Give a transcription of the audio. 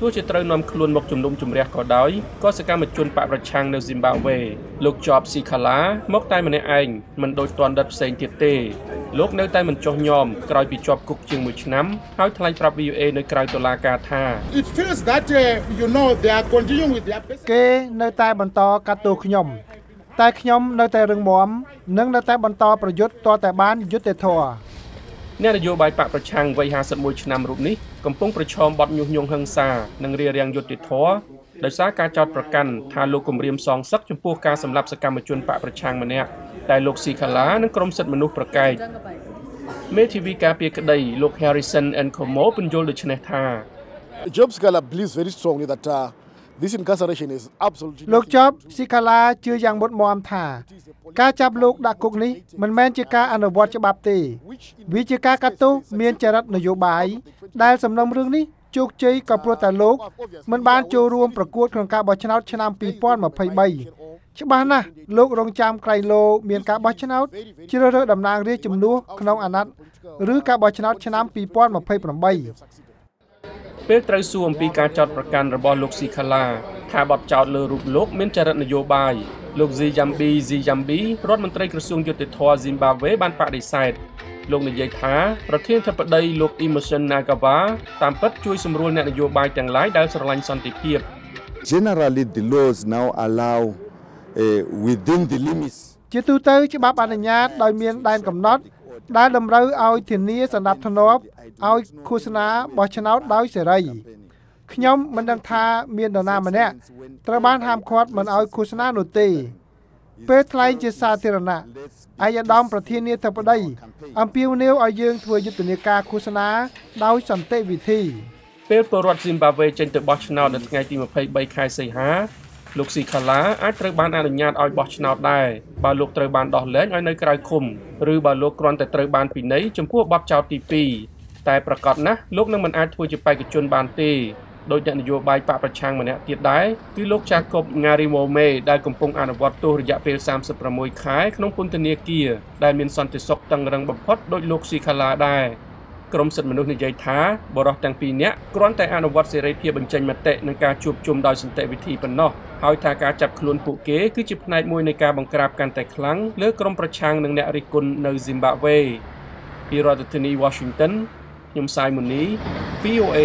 ទោះជាត្រូវនាំខ្លួនមកជំនុំជម្រះក៏ដោយក៏សកម្មជនបកប្រឆាំងនៅស៊ីមបាវេលោកជាប់ស៊ីខាឡាមកតែម្នាក់ឯងមិនដូចទាន់ដិតផ្សេងទៀតទេលោកនៅតែមិនចុះញោមក្រោយពីជាប់គុកជាង1ឆ្នាំហើយថ្លែងប្រាប់ VOA នៅក្រៅតុលាការថា It feels that uh, you know they are continuing with their គេនៅតែបន្តកាត់ទោសខ្ញុំតែខ្ញុំនៅតែរឹងមាំនិងនៅតែបន្តប្រយុទ្ធតតែបានយុត្តិធម៌ អ្នកនយោបាយបកប្រឆាំងវ័យ51ឆ្នាំរូបនេះកំពុងប្រឈមបទញុះញង់ហិង្សានិងរារាំងយុត្តិធម៌ដោយសារការចោទប្រកាន់ថាលោកគម្រាមសងសឹកចំពោះការសម្លាប់សកម្មជនបកប្រឆាំងម្នាក់តែលោកស៊ីខាឡានិងក្រុមសិទ្ធិមនុស្សប្រកែកមេធាវីការពារក្តីលោក Harrison Nkomo ពន្យល់ដូចនេះថា Job Scala believes very strongly that uh, this incarceration is absolutely លោកចប់ស៊ីកាឡាជឿយ៉ាងមុតមមថា ការចាប់លោកដាក់គុកនេះមិនមែនជាការអនុវត្តច្បាប់ទេវាជាការកាត់ទោសមានចរិតនយោបាយដែលសំណុំរឿងនេះជោគជ័យក៏ព្រោះតែលោកមិនបានចូលរួមប្រកួតក្នុងការបោះឆ្នោតឆ្នាំ2023ច្បាស់ណាស់លោករងចាំក្រៃលោមានការបោះឆ្នោតជ្រើសរើសតំណាងរាស្ត្រជំនួសក្នុងអាណត្តិឬការបោះឆ្នោតឆ្នាំ2028 ពេលត្រូវសួរអំពីការចោទប្រកាន់របស់លោកស៊ីខាឡាថាបទចោទលើរូបលោក មានចរិតនយោបាយលោកស៊ីយ៉ាំប៊ីស៊ីយ៉ាំប៊ីរដ្ឋមន្ត្រីក្រសួងយុតិធធម៌ស៊ីមបាវេបានបដិសេធលោកនិយាយថាប្រធានាធិបតីលោក Emerson Nagawa តាមពិតជួយសម្រួលអ្នកនយោបាយទាំងឡាយដែលស្រឡាញ់សន្តិភាព Generally the laws now allow uh, within the limits ជាទូទៅច្បាប់អនុញ្ញាតដោយមានដែនកំណត់ ដែលតម្រូវឲ្យធានាសណ្ដាប់ធ្នាប់ឲ្យឃោសនាបោះឆ្នោតដោយសេរីខ្ញុំមិនដឹងថាមាននរណាម្នាក់ត្រូវបានហាមឃាត់មិនឲ្យឃោសនានោះទេពេលថ្លែងជាសាធារណៈអាយដាមប្រធានាធិបតីអំពាវនាវឲ្យយើងធ្វើយុទ្ធនាការឃោសនាដោយសន្តិវិធីពេលពលរដ្ឋស៊ីមបាវេចេញទៅបោះឆ្នោតនៅថ្ងៃទី23ខែសីហា លោកស៊ីខាឡាអាចត្រូវបានអនុញ្ញាតឲ្យបោះឆ្នោតដែរបើលោកត្រូវបានដោះលែងឲ្យនៅក្រៅឃុំឬបើលោកគ្រាន់តែត្រូវបានពិន័យចំពោះបទចោទទី2តែប្រកាសណាស់លោកនឹងមិនអាចធ្វើជាបេក្ខជនបានទេដោយអ្នកនយោបាយបកប្រឆាំងម្នាក់ទៀតដែរគឺលោកចាកុបង៉ារីម៉ូមេដែលកំពុងអនុវត្តទោសរយៈពេល36ខែក្នុងពន្ធនាគារដែលមានសន្តិសុខតឹងរឹងបំផុតដោយលោកស៊ីខាឡាដែរ ក្រមសិទ្ធិមនុស្សនិយាយថាបរិះទាំងពីរនាក់គ្រាន់តែអនុវត្តសេរីភាពបញ្ចេញមតិនិងការជួបជុំដោយសន្តិវិធីប៉ុណ្ណោះហើយថាការចាប់ខ្លួនពួកគេគឺជាផ្នែកមួយនៃការបង្ក្រាបកាន់តែខ្លាំងលើក្រមប្រឆាំងនិងអ្នករិះគន់នៅ Zimbabwe ពីរដ្ឋធានី Washington ខ្ញុំសាយមុនី VOA